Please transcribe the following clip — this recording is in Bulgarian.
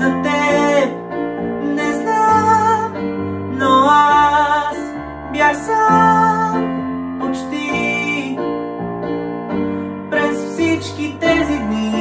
за теб не знам, но аз бях сам почти през всички тези дни.